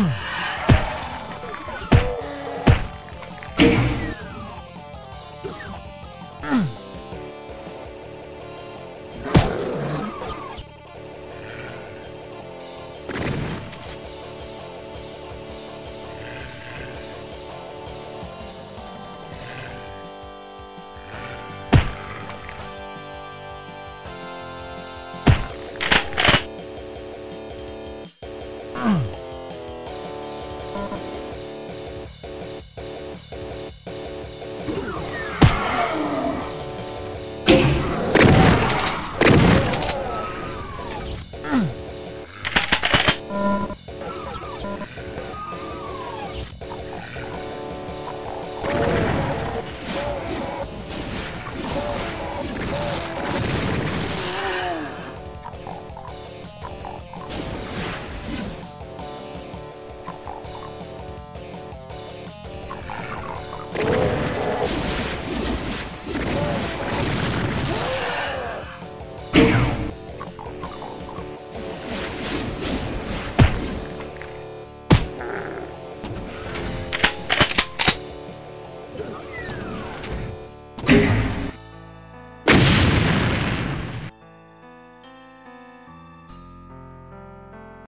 Ugh. Mm.